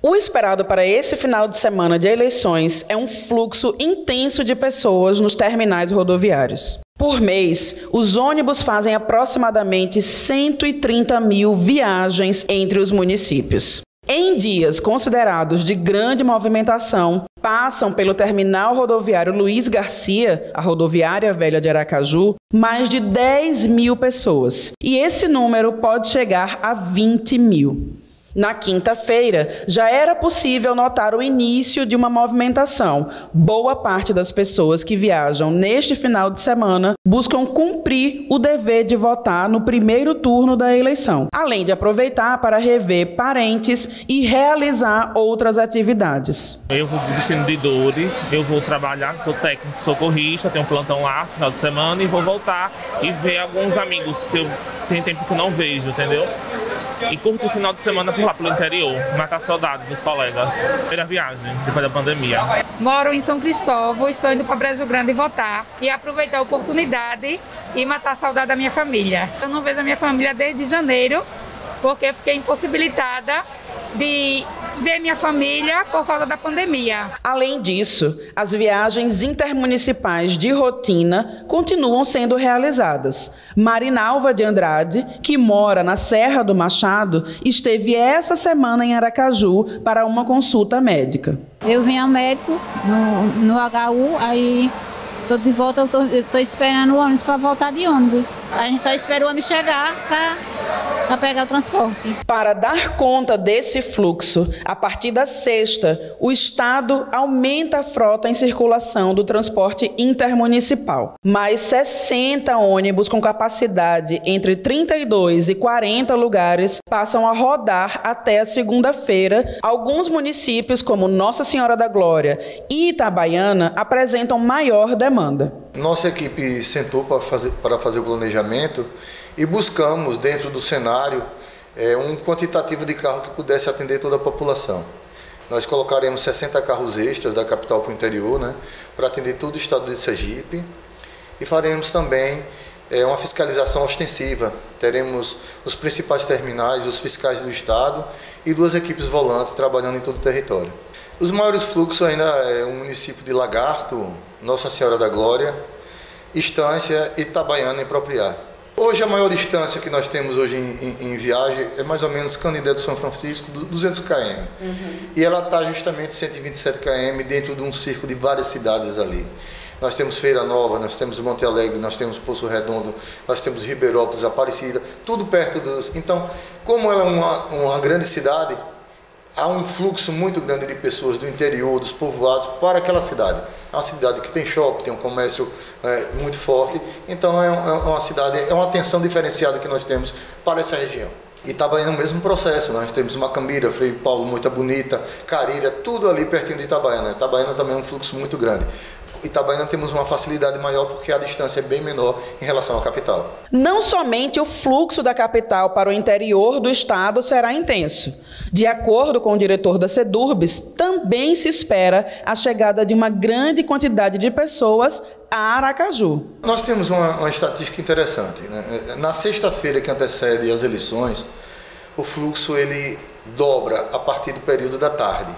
O esperado para esse final de semana de eleições é um fluxo intenso de pessoas nos terminais rodoviários. Por mês, os ônibus fazem aproximadamente 130 mil viagens entre os municípios. Em dias considerados de grande movimentação, passam pelo terminal rodoviário Luiz Garcia, a rodoviária velha de Aracaju, mais de 10 mil pessoas. E esse número pode chegar a 20 mil. Na quinta-feira, já era possível notar o início de uma movimentação. Boa parte das pessoas que viajam neste final de semana buscam cumprir o dever de votar no primeiro turno da eleição, além de aproveitar para rever parentes e realizar outras atividades. Eu vou vestindo de dores, eu vou trabalhar, sou técnico socorrista, tenho um plantão lá no final de semana e vou voltar e ver alguns amigos que eu tenho tempo que não vejo, entendeu? E curto o final de semana por lá pelo interior, matar saudade dos colegas. Primeira viagem, depois da pandemia. Moro em São Cristóvão, estou indo para Brejo Grande votar e aproveitar a oportunidade e matar saudade da minha família. Eu não vejo a minha família desde janeiro, porque fiquei impossibilitada de ver minha família por causa da pandemia. Além disso, as viagens intermunicipais de rotina continuam sendo realizadas. Marinalva de Andrade, que mora na Serra do Machado, esteve essa semana em Aracaju para uma consulta médica. Eu vim ao médico no, no HU, aí Tô de volta, eu tô, eu tô esperando o ônibus para voltar de ônibus. A gente só espera o ônibus chegar para pegar o transporte. Para dar conta desse fluxo, a partir da sexta, o Estado aumenta a frota em circulação do transporte intermunicipal. Mais 60 ônibus com capacidade entre 32 e 40 lugares passam a rodar até a segunda-feira. Alguns municípios, como Nossa Senhora da Glória e Itabaiana, apresentam maior demanda. Nossa equipe sentou para fazer, para fazer o planejamento e buscamos, dentro do cenário, é, um quantitativo de carro que pudesse atender toda a população. Nós colocaremos 60 carros extras da capital para o interior, né, para atender todo o estado de Sergipe. E faremos também é, uma fiscalização ostensiva. Teremos os principais terminais, os fiscais do estado e duas equipes volantes trabalhando em todo o território. Os maiores fluxos ainda é o município de Lagarto, Nossa Senhora da Glória, Estância e Itabaiana em Propriar. Hoje a maior distância que nós temos hoje em, em, em viagem é mais ou menos Canindé do São Francisco, 200 km. Uhum. E ela está justamente 127 km dentro de um circo de várias cidades ali. Nós temos Feira Nova, nós temos Monte Alegre, nós temos Poço Redondo, nós temos Ribeirópolis, Aparecida, tudo perto dos. Então, como ela é uma, uma grande cidade, há um fluxo muito grande de pessoas do interior, dos povoados, para aquela cidade. É uma cidade que tem shopping, tem um comércio é, muito forte, então é, é uma cidade, é uma atenção diferenciada que nós temos para essa região. E Itabaiana é o mesmo processo, nós temos Macambira, Frei Paulo, Muita Bonita, Carilha, tudo ali pertinho de Itabaiana. Itabaiana também é um fluxo muito grande. Itabaiana temos uma facilidade maior porque a distância é bem menor em relação à capital. Não somente o fluxo da capital para o interior do estado será intenso. De acordo com o diretor da Sedurbes, também se espera a chegada de uma grande quantidade de pessoas a Aracaju. Nós temos uma, uma estatística interessante. Né? Na sexta-feira que antecede as eleições, o fluxo ele dobra a partir do período da tarde.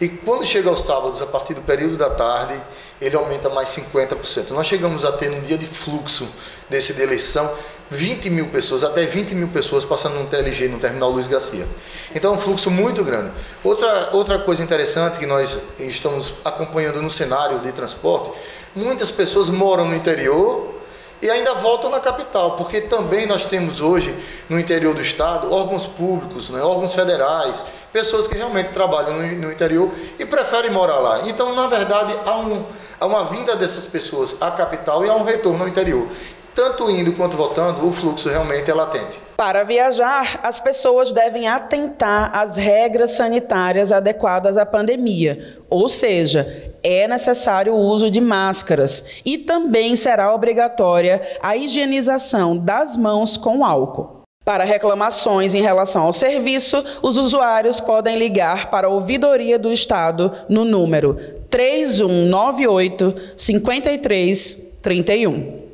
E quando chega aos sábados, a partir do período da tarde, ele aumenta mais 50%. Nós chegamos a ter, no dia de fluxo desse de eleição, 20 mil pessoas, até 20 mil pessoas passando no TLG, no Terminal Luiz Garcia. Então é um fluxo muito grande. Outra, outra coisa interessante que nós estamos acompanhando no cenário de transporte, muitas pessoas moram no interior e ainda voltam na capital, porque também nós temos hoje no interior do estado órgãos públicos, né, órgãos federais, pessoas que realmente trabalham no, no, interior e preferem morar lá. Então, na verdade, há, um, há uma vinda dessas pessoas à capital e há um retorno ao interior. Tanto indo quanto voltando, o fluxo realmente é latente. Para viajar, as pessoas devem atentar às regras sanitárias adequadas à pandemia, ou seja, é necessário o uso de máscaras e também será obrigatória a higienização das mãos com álcool. Para reclamações em relação ao serviço, os usuários podem ligar para a Ouvidoria do Estado no número 3198 5331.